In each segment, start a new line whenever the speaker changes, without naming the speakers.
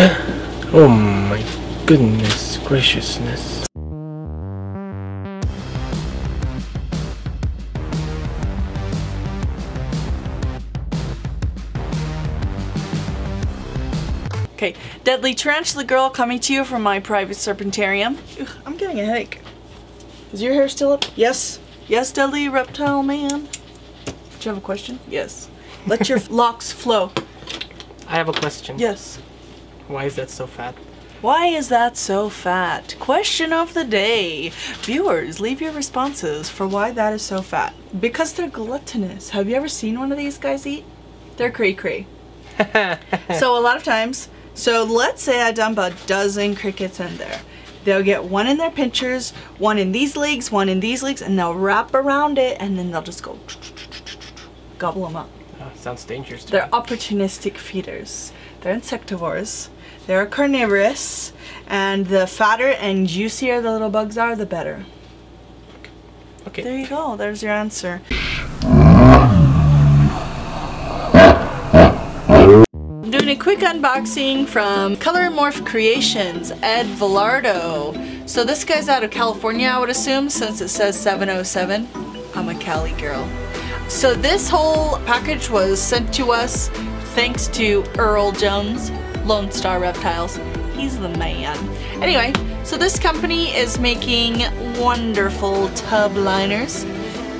oh my goodness graciousness.
Okay, Deadly Tarantula Girl coming to you from my private serpentarium. Ugh, I'm getting a headache. Is your hair still up? Yes. Yes, Deadly Reptile Man. Do you have a question? Yes. Let your locks flow.
I have a question.
Yes.
Why is that so fat?
Why is that so fat? Question of the day. Viewers, leave your responses for why that is so fat. Because they're gluttonous. Have you ever seen one of these guys eat? They're cray cray. so a lot of times, so let's say I dump a dozen crickets in there. They'll get one in their pinchers, one in these legs, one in these legs, and they'll wrap around it and then they'll just go gobble them up.
Oh, sounds dangerous to
They're
me.
opportunistic feeders. They're insectivores. They're carnivorous, and the fatter and juicier the little bugs are, the better.
Okay.
There you go. There's your answer. I'm doing a quick unboxing from Color Morph Creations, Ed Velardo. So this guy's out of California, I would assume, since it says 707. I'm a Cali girl. So this whole package was sent to us thanks to Earl Jones, Lone Star Reptiles. He's the man. Anyway, so this company is making wonderful tub liners.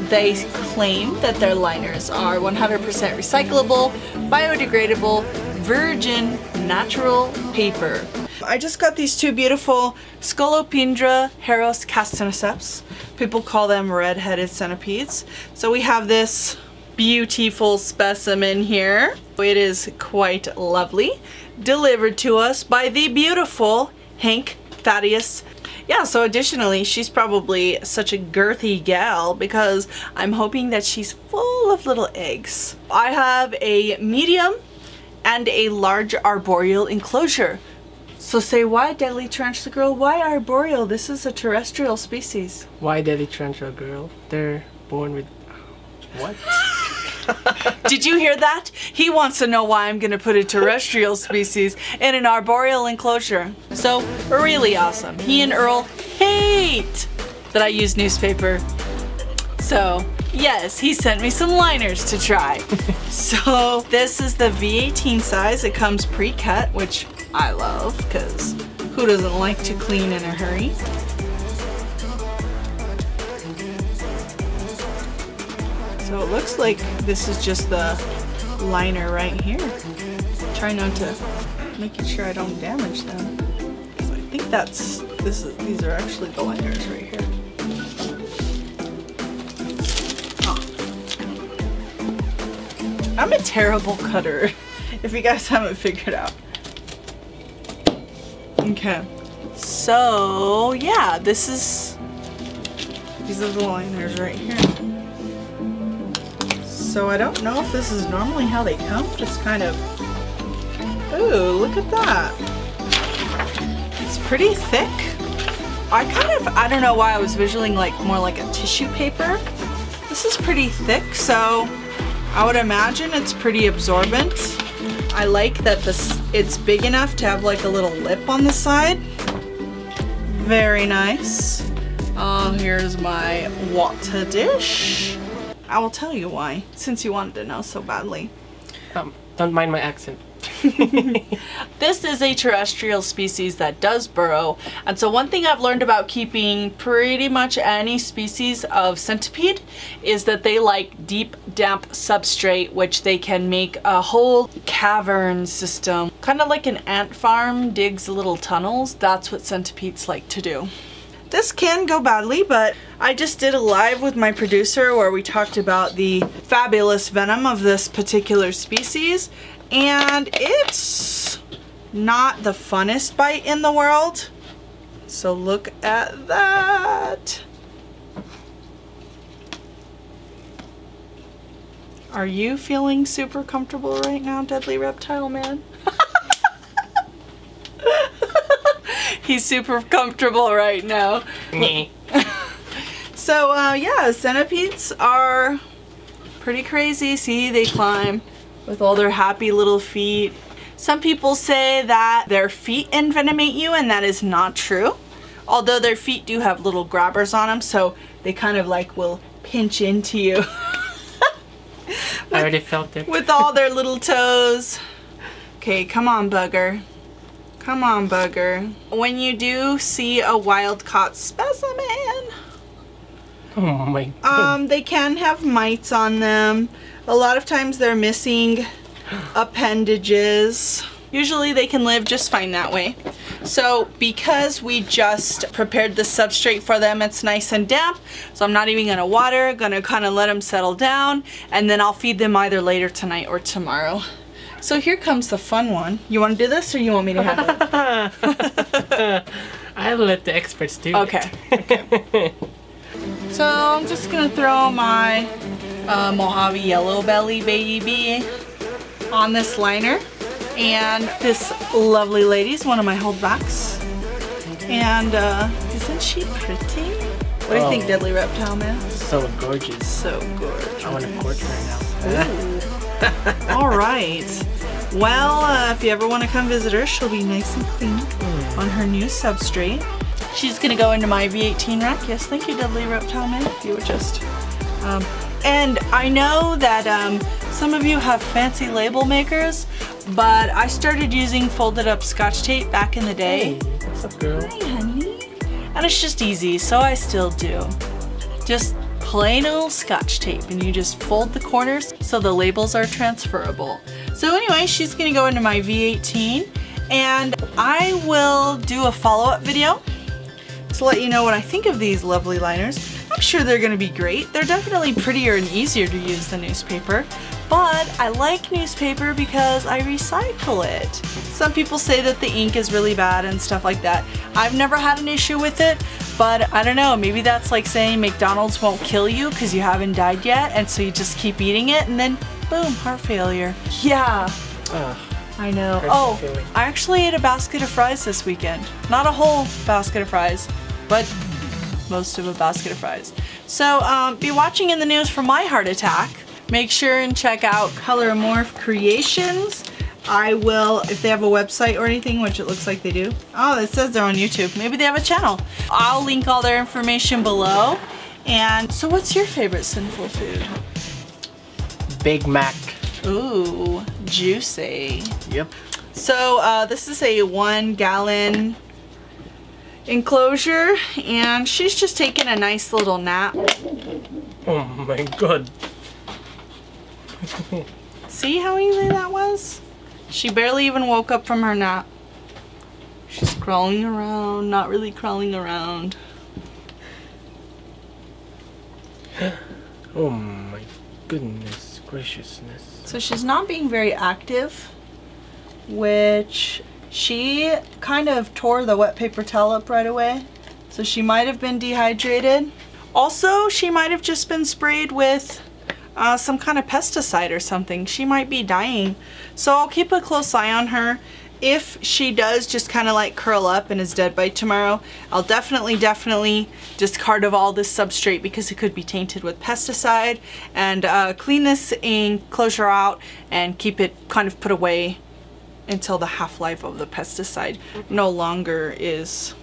They claim that their liners are 100% recyclable, biodegradable, virgin, natural paper. I just got these two beautiful Scolopendra heros castaniceps. People call them red-headed centipedes. So we have this beautiful specimen here. It is quite lovely. Delivered to us by the beautiful Hank Thaddeus yeah, so additionally, she's probably such a girthy gal because I'm hoping that she's full of little eggs. I have a medium and a large arboreal enclosure. So say why, Deadly Tarantula Girl? Why arboreal? This is a terrestrial species.
Why Deadly Tarantula Girl? They're born with... What?
Did you hear that? He wants to know why I'm going to put a terrestrial species in an arboreal enclosure. So, really awesome. He and Earl hate that I use newspaper. So, yes, he sent me some liners to try. so, this is the V18 size. It comes pre-cut, which I love because who doesn't like to clean in a hurry? So it looks like this is just the liner right here. Try not to, making sure I don't damage them. I think that's, this is, these are actually the liners right here. Oh. I'm a terrible cutter, if you guys haven't figured out. Okay. So, yeah, this is, these are the liners right here. So I don't know if this is normally how they come, just kind of, ooh, look at that. It's pretty thick. I kind of, I don't know why I was visualing like more like a tissue paper. This is pretty thick, so I would imagine it's pretty absorbent. I like that this it's big enough to have like a little lip on the side. Very nice. Oh, here's my water dish. I will tell you why, since you wanted to know so badly.
Um, don't mind my accent.
This is a terrestrial species that does burrow, and so one thing I've learned about keeping pretty much any species of centipede is that they like deep, damp substrate, which they can make a whole cavern system. Kind of like an ant farm digs little tunnels, that's what centipedes like to do. This can go badly, but I just did a live with my producer where we talked about the fabulous venom of this particular species, and it's not the funnest bite in the world. So look at that. Are you feeling super comfortable right now, Deadly Reptile Man? He's super comfortable right now.
Nyeh.
So, uh, yeah, centipedes are pretty crazy. See, they climb with all their happy little feet. Some people say that their feet envenomate you and that is not true. Although their feet do have little grabbers on them so they kind of like will pinch into you.
I already felt it.
with all their little toes. Okay, come on, bugger. Come on, bugger. When you do see a wild caught specimen,
Oh my
um, they can have mites on them. A lot of times they're missing appendages. Usually they can live just fine that way. So because we just prepared the substrate for them, it's nice and damp. So I'm not even gonna water, gonna kind of let them settle down and then I'll feed them either later tonight or tomorrow. So here comes the fun one. You wanna do this or you want me to have it?
I'll let the experts do
Okay.
it.
So I'm just gonna throw my uh, Mojave Yellow Belly baby on this liner. And this lovely lady is one of my holdbacks. And uh, isn't she pretty? What do you think,
Oh.
Deadly Reptile Man?
so gorgeous.
So gorgeous.
I want to court her now.
All right. Well, uh, if you ever want to come visit her, she'll be nice and clean on her new substrate. She's gonna go into my V18 rack. Yes, thank you, Deadly Reptile Man. If you would just. Um, and I know that um, some of you have fancy label makers, but I started using folded up scotch tape back in the day.
Hey, what's up, girl?
Hi, honey. And it's just easy, so I still do. Just plain old scotch tape, and you just fold the corners so the labels are transferable. So anyway, she's gonna go into my V18, and I will do a follow-up video to let you know what I think of these lovely liners. I'm sure they're gonna be great. They're definitely prettier and easier to use than newspaper, but I like newspaper because I recycle it. Some people say that the ink is really bad and stuff like that. I've never had an issue with it, but I don't know, maybe that's like saying McDonald's won't kill you because you haven't died yet, and so you just keep eating it, and then boom, heart failure. Yeah,
Ugh.
I know. Oh,
feeling.
I actually ate a basket of fries this weekend. Not a whole basket of fries, but most of a basket of fries. So um, be watching in the news for my heart attack. Make sure and check out Color Morph Creations. I will, if they have a website or anything, which it looks like they do. Oh, it says they're on YouTube. Maybe they have a channel. I'll link all their information below. And so what's your favorite sinful food?
Big Mac.
Ooh, juicy.
Yep.
So uh, this is a one gallon enclosure and she's just taking a nice little nap.
Oh my god.
See how easy that was? She barely even woke up from her nap. She's crawling around, not really crawling around.
Oh my goodness graciousness.
So she's not being very active, which she kind of tore the wet paper towel up right away. So she might have been dehydrated. Also, she might have just been sprayed with uh, some kind of pesticide or something. She might be dying. So I'll keep a close eye on her. If she does just kind of like curl up and is dead by tomorrow, I'll definitely, definitely discard of all this substrate because it could be tainted with pesticide and uh, clean this enclosure out and keep it kind of put away until the half-life of the pesticide no longer is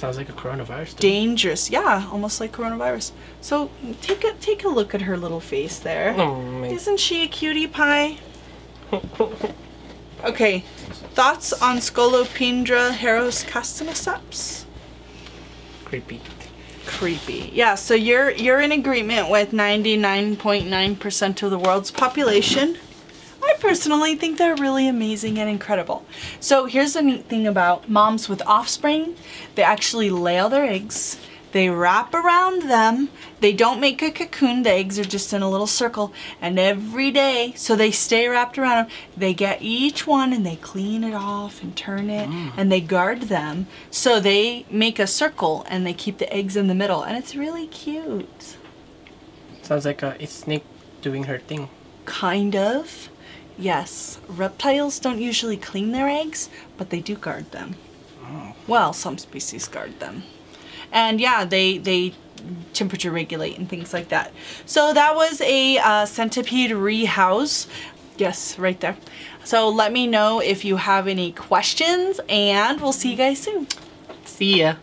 Sounds like a coronavirus.
dangerous. Yeah, almost like coronavirus. So take a take a look at her little face there.
Oh,
Isn't she a cutie pie? Okay, thoughts on Scolopendra Heros Castaniceps?
Creepy.
Creepy. Yeah, so you're you're in agreement with 99.9% of the world's population. Personally think they're really amazing and incredible. So here's the neat thing about moms with offspring. They actually lay all their eggs. They wrap around them. They don't make a cocoon. The eggs are just in a little circle. And every day, so they stay wrapped around them, they get each one and they clean it off and turn it mm. and they guard them. So they make a circle and they keep the eggs in the middle. And it's really cute.
Sounds like a snake doing her thing.
Kind of. Yes, reptiles don't usually clean their eggs, but they do guard them. Well, some species guard them. And yeah, they they temperature regulate and things like that. So that was a uh, centipede rehouse. Yes, right there. So let me know if you have any questions and we'll see you guys soon.
See ya.